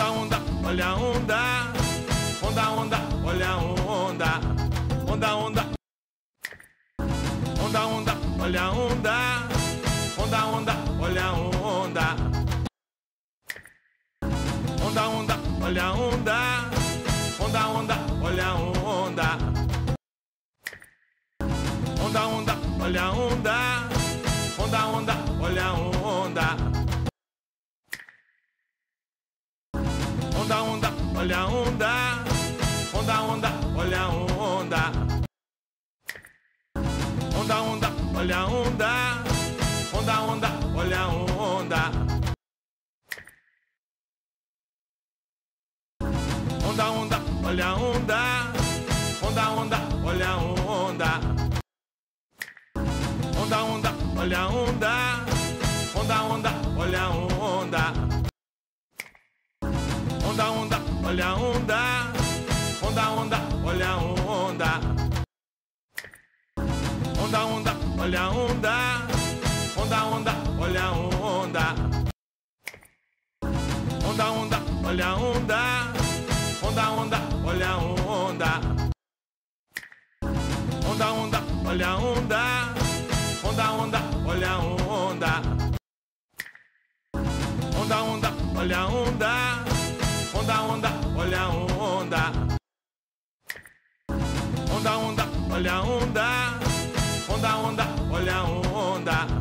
olha a onda. Onda, onda, olha a onda. Onda, onda. Onda, onda, olha a onda. Onda, onda, olha a onda. Onda, onda, olha a onda. Onda, onda, olha a onda. Onda, onda, olha a onda. Onda, onda, olha a onda. Onda, olha a onda. Onda, onda, olha a onda. Onda, onda, olha a onda. Onda, onda, olha a onda. Onda, onda, olha a onda. Onda, onda, olha a onda. Onda, onda, olha a onda. Onda, onda, Onda, onda, olha a onda. Onda, onda, olha a onda. Onda, onda, olha a onda. Onda, onda, olha a onda. Onda, onda, olha a onda. Onda, onda, olha a onda. Onda, onda, olha a onda. Onda, onda, olha a onda. Onda, onda, olha a onda. Onda, onda, olha a onda. Onda, onda, olha a onda. Onda, onda, olha a onda.